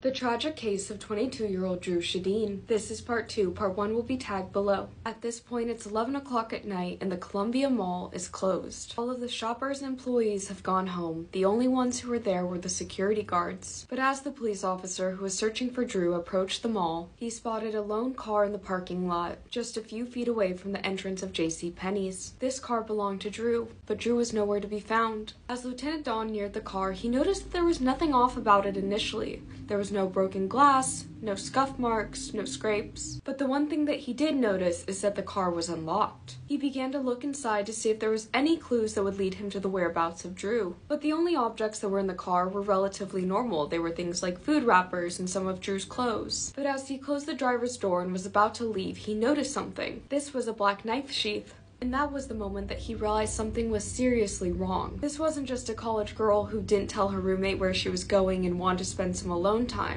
The tragic case of 22 year old Dru Sjodin. This is part two. Part one will be tagged below. At this point, it's 11 o'clock at night and the Columbia Mall is closed. All of the shoppers and employees have gone home. The only ones who were there were the security guards. But as the police officer who was searching for Dru approached the mall, he spotted a lone car in the parking lot, just a few feet away from the entrance of JC Penney's. This car belonged to Dru, but Dru was nowhere to be found. As Lieutenant Dawn neared the car, he noticed that there was nothing off about it initially. There was no broken glass, no scuff marks, no scrapes. But the one thing that he did notice is that the car was unlocked. He began to look inside to see if there was any clues that would lead him to the whereabouts of Dru. But the only objects that were in the car were relatively normal. They were things like food wrappers and some of Dru's clothes. But as he closed the driver's door and was about to leave, he noticed something. This was a black knife sheath. And that was the moment that he realized something was seriously wrong. This wasn't just a college girl who didn't tell her roommate where she was going and wanted to spend some alone time.